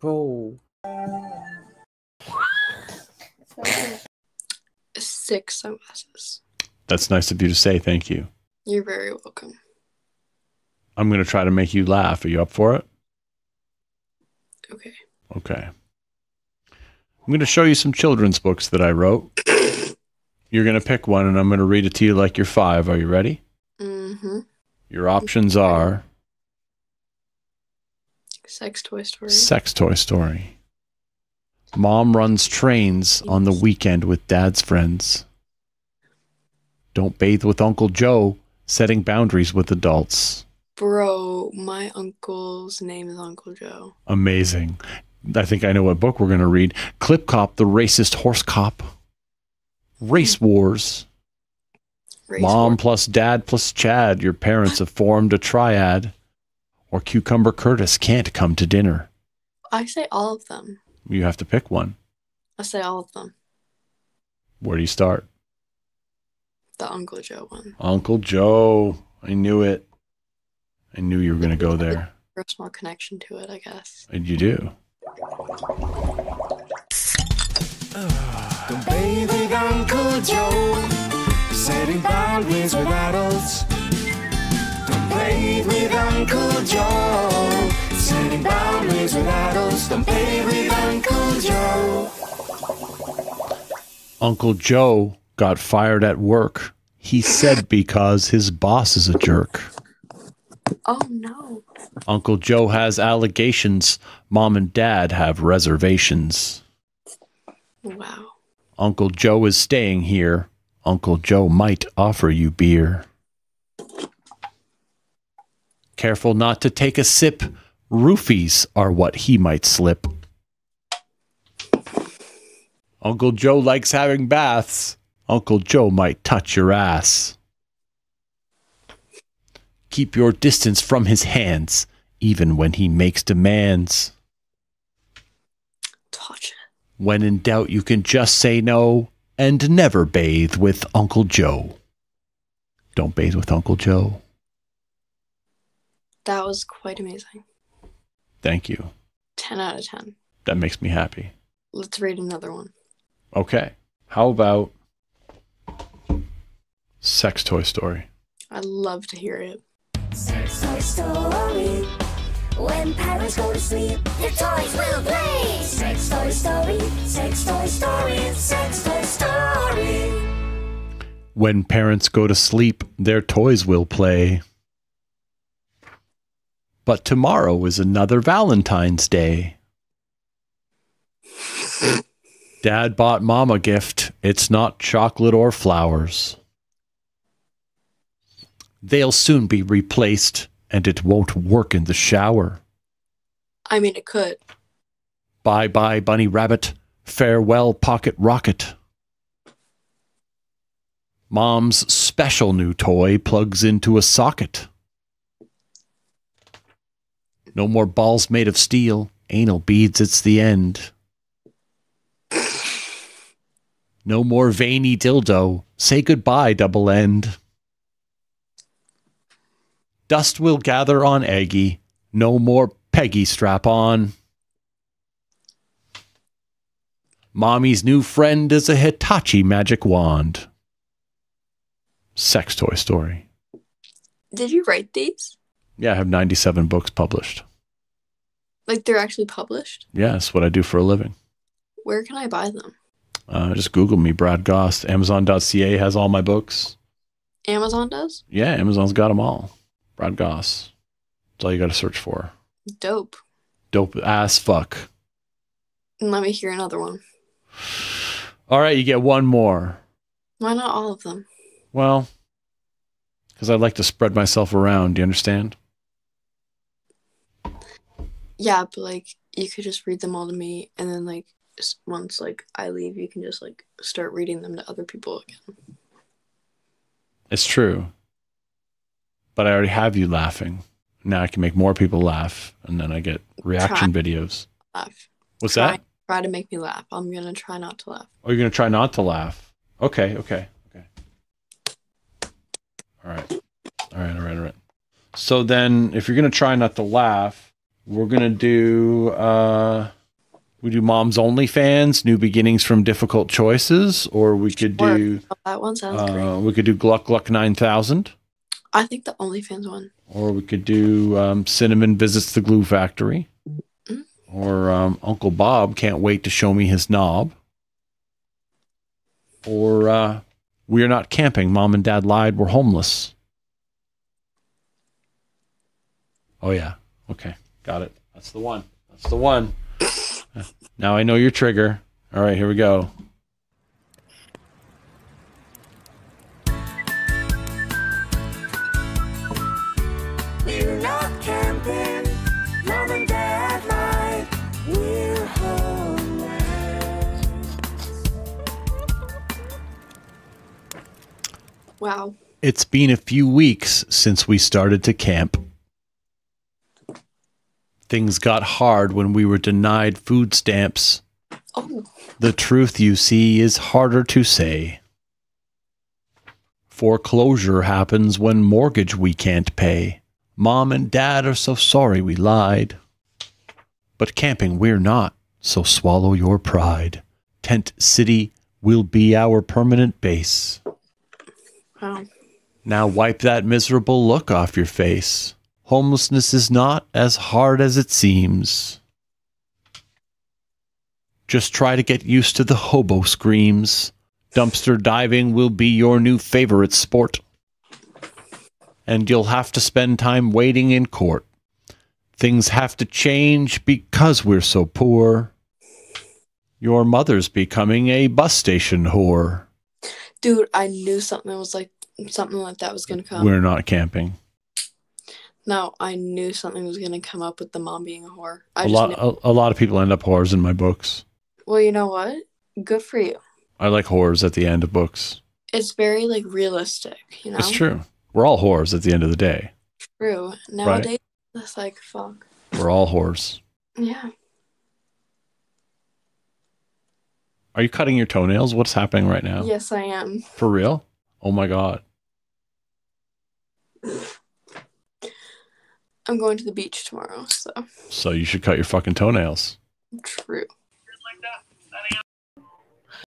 Bro. Six sunglasses. That's nice of you to say. Thank you. You're very welcome. I'm going to try to make you laugh. Are you up for it? Okay. Okay. I'm going to show you some children's books that I wrote. You're going to pick one and I'm going to read it to you like you're five. Are you ready? Mm-hmm. Your options are Sex toy story. Sex Toy Story. Mom runs trains on the weekend with dad's friends. Don't bathe with Uncle Joe, setting boundaries with adults. Bro, my uncle's name is Uncle Joe. Amazing. I think I know what book we're going to read. Clip Cop, the racist horse cop. Race hmm. Wars. Race Mom war. plus dad plus Chad. Your parents have formed a triad. Or Cucumber Curtis can't come to dinner. I say all of them. You have to pick one. I say all of them. Where do you start? The Uncle Joe one. Uncle Joe. I knew it. I knew you were going to go there. A Personal connection to it, I guess. And you do. Don't Uncle Joe, setting boundaries with adults. Don't bathe with Uncle Joe, setting boundaries with adults. Don't bathe with Uncle Joe. Uncle Joe got fired at work. He said because his boss is a jerk. Oh no. Uncle Joe has allegations. Mom and dad have reservations. Wow. Uncle Joe is staying here. Uncle Joe might offer you beer. Careful not to take a sip. Roofies are what he might slip. Uncle Joe likes having baths. Uncle Joe might touch your ass. Keep your distance from his hands, even when he makes demands. Touch it. When in doubt, you can just say no and never bathe with Uncle Joe. Don't bathe with Uncle Joe. That was quite amazing. Thank you. 10 out of 10. That makes me happy. Let's read another one. Okay. How about Sex Toy Story? I'd love to hear it. Sex toy story. When parents go to sleep, the toys will play. Sex toy story. Sex toy story. Sex toy story. When parents go to sleep, their toys will play. But tomorrow is another Valentine's Day. Dad bought mom a gift. It's not chocolate or flowers. They'll soon be replaced, and it won't work in the shower. I mean, it could. Bye bye, bunny rabbit. Farewell, pocket rocket. Mom's special new toy plugs into a socket. No more balls made of steel. Anal beads, it's the end. No more veiny dildo. Say goodbye, double end. Dust will gather on Aggie. No more Peggy strap on. Mommy's new friend is a Hitachi magic wand. Sex toy story. Did you write these? Yeah, I have 97 books published. Like they're actually published? Yeah, that's what I do for a living. Where can I buy them? Uh, just Google me, Brad Gosse. Amazon.ca has all my books. Amazon does? Yeah, Amazon's got them all. Brad Gosse. That's all you got to search for. Dope. Dope ass fuck. Let me hear another one. All right, you get one more. Why not all of them? Well, because I like to spread myself around. Do you understand? Yeah, but like you could just read them all to me, and then like once like I leave, you can just like start reading them to other people again. It's true. But I already have you laughing. Now I can make more people laugh, and then I get reaction videos. Laugh. What's try, that? Try to make me laugh. I'm gonna try not to laugh. Oh, you're gonna try not to laugh. Okay, okay, okay. All right, all right, all right, all right. So then, if you're gonna try not to laugh, We're gonna do uh we do mom's only fans, new beginnings from difficult choices, or we could do Oh, that one sounds great. uh, we could do Gluck Gluck nine thousand, I think the OnlyFans one. or we could do um, Cinnamon visits the glue factory, Mm. or um, Uncle Bob can't wait to show me his knob, or uh, we're not camping. Mom and Dad lied. We're homeless. Oh yeah. Okay. Got it. That's the one. That's the one. Now I know your trigger. All right, here we go. We're not camping. Mom and Dad lied. We're homeless. Wow. It's been a few weeks since we started to camp. Things got hard when we were denied food stamps. Oh, The truth, you see, is harder to say. Foreclosure happens when mortgage we can't pay. Mom and dad are so sorry we lied. But camping we're not, so swallow your pride. Tent City will be our permanent base. wow. Now wipe that miserable look off your face. Homelessness is not as hard as it seems. Just try to get used to the hobo screams. Dumpster diving will be your new favorite sport. And you'll have to spend time waiting in court. Things have to change because we're so poor. Your mother's becoming a bus station whore. Dude, I knew something was like something like that was gonna come. We're not camping. No, I knew something was gonna come up with the mom being a whore. I a lot a, a lot of people end up whores in my books. Well, you know what? Good for you. I like whores at the end of books. It's very like realistic, you know. It's true. We're all whores at the end of the day. True. Nowadays, it's like fuck. We're all whores. Yeah. Are you cutting your toenails? What's happening right now? Yes, I am. For real? Oh my god. I'm going to the beach tomorrow, so So you should cut your fucking toenails. true.